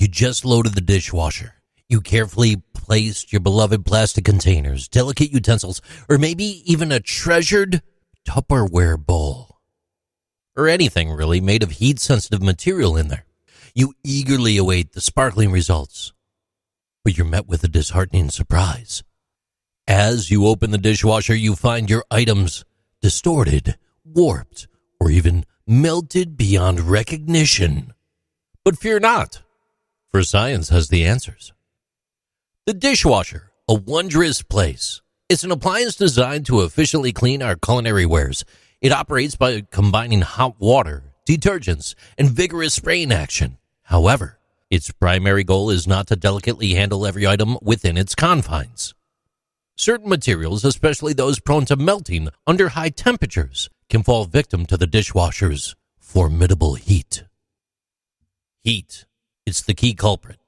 You just loaded the dishwasher. You carefully placed your beloved plastic containers, delicate utensils, or maybe even a treasured Tupperware bowl. Or anything really made of heat sensitive material in there. You eagerly await the sparkling results. But you're met with a disheartening surprise. As you open the dishwasher, you find your items distorted, warped, or even melted beyond recognition. But fear not, for science has the answers. The dishwasher, a wondrous place. It's an appliance designed to efficiently clean our culinary wares. It operates by combining hot water, detergents, and vigorous spraying action. However, its primary goal is not to delicately handle every item within its confines. Certain materials, especially those prone to melting under high temperatures, can fall victim to the dishwasher's formidable heat. Heat. It's the key culprit.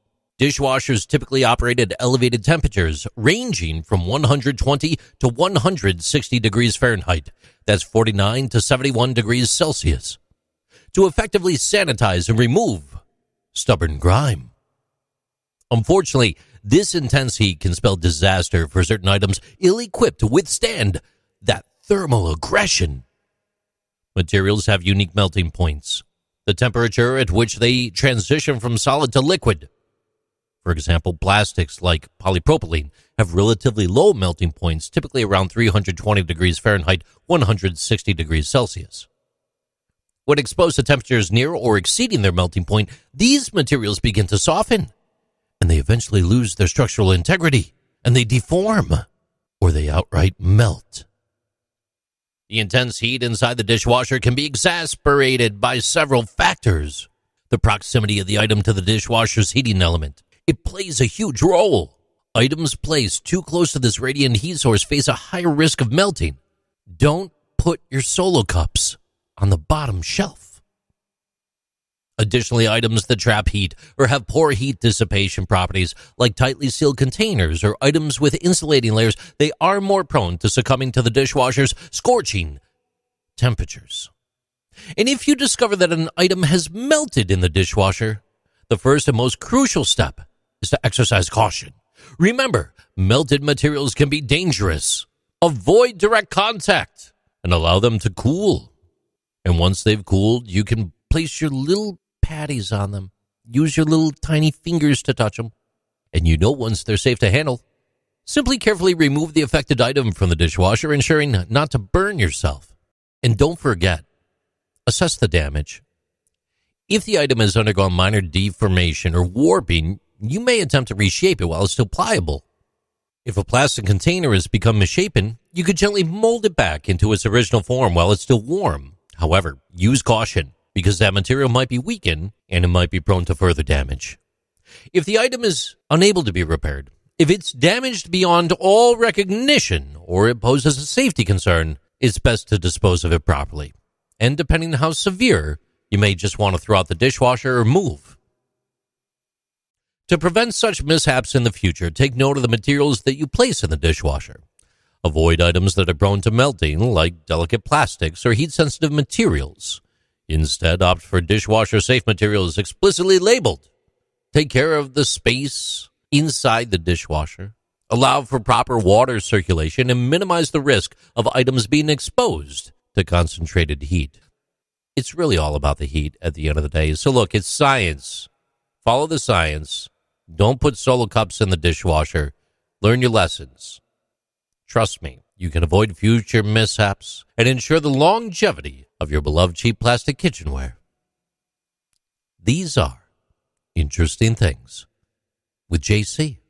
Dishwashers typically operate at elevated temperatures ranging from 120 to 160 degrees Fahrenheit. That's 49 to 71 degrees Celsius. To effectively sanitize and remove stubborn grime. Unfortunately, this intense heat can spell disaster for certain items ill equipped to withstand that thermal aggression. Materials have unique melting points, the temperature at which they transition from solid to liquid. For example, plastics like polypropylene have relatively low melting points, typically around 320 degrees Fahrenheit, 160 degrees Celsius. When exposed to temperatures near or exceeding their melting point, these materials begin to soften and they eventually lose their structural integrity and they deform or they outright melt. The intense heat inside the dishwasher can be exasperated by several factors. The proximity of the item to the dishwasher's heating element. It plays a huge role. Items placed too close to this radiant heat source face a higher risk of melting. Don't put your solo cups on the bottom shelf. Additionally, items that trap heat or have poor heat dissipation properties, like tightly sealed containers or items with insulating layers, they are more prone to succumbing to the dishwasher's scorching temperatures. And if you discover that an item has melted in the dishwasher, the first and most crucial step is to exercise caution. Remember, melted materials can be dangerous. Avoid direct contact and allow them to cool. And once they've cooled, you can place your little patties on them. Use your little tiny fingers to touch them. And you know once they're safe to handle. Simply carefully remove the affected item from the dishwasher, ensuring not to burn yourself. And don't forget, assess the damage. If the item has undergone minor deformation or warping, you may attempt to reshape it while it's still pliable. If a plastic container has become misshapen, you could gently mold it back into its original form while it's still warm. However, use caution because that material might be weakened and it might be prone to further damage. If the item is unable to be repaired, if it's damaged beyond all recognition or it poses a safety concern, it's best to dispose of it properly. And depending on how severe, you may just want to throw out the dishwasher or move. To prevent such mishaps in the future, take note of the materials that you place in the dishwasher. Avoid items that are prone to melting, like delicate plastics or heat sensitive materials. Instead, opt for dishwasher safe materials explicitly labeled. Take care of the space inside the dishwasher. Allow for proper water circulation and minimize the risk of items being exposed to concentrated heat. It's really all about the heat at the end of the day. So, look, it's science. Follow the science. Don't put solo cups in the dishwasher. Learn your lessons. Trust me, you can avoid future mishaps and ensure the longevity of your beloved cheap plastic kitchenware. These are interesting things with JC.